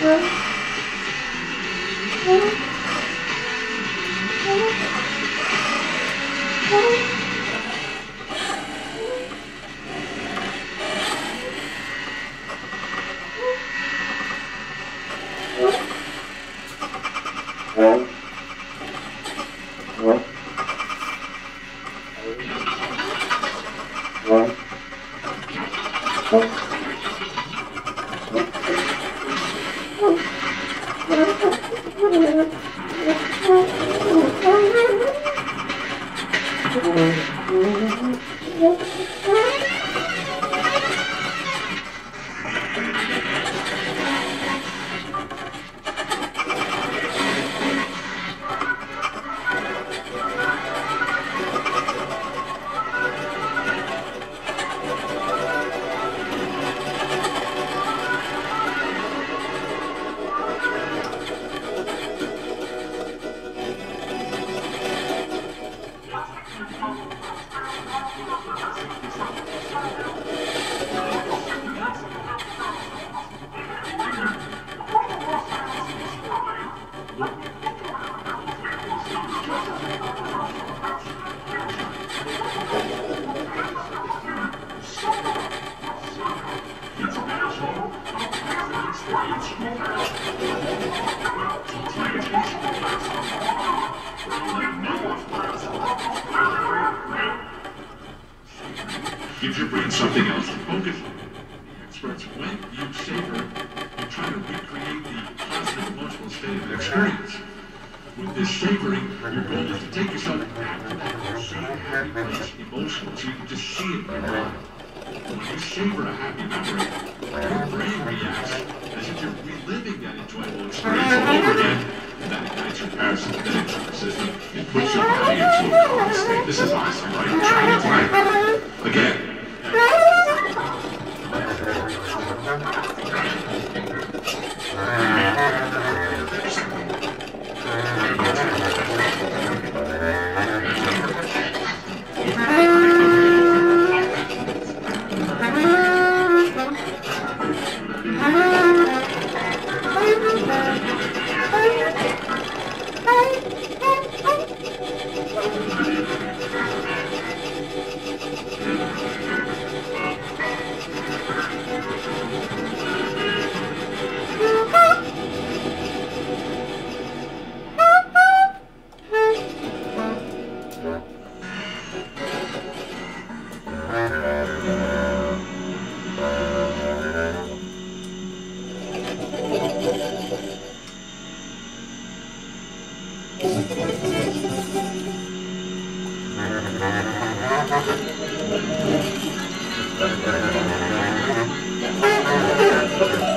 Thank you. Gives your brain something else to focus on. Experts, when you savor, you try to recreate the positive emotional state of experience. With this savoring, your goal is to take yourself back to that same happy place emotionally so you can just see it in your mind. When you savor a happy memory, your brain reacts as if you're reliving that enjoyable experience all over again. And that ignites your parasympathetic system and puts your body into a calm state. This is awesome, right? Try it tonight. Again. Thank you.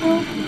help me.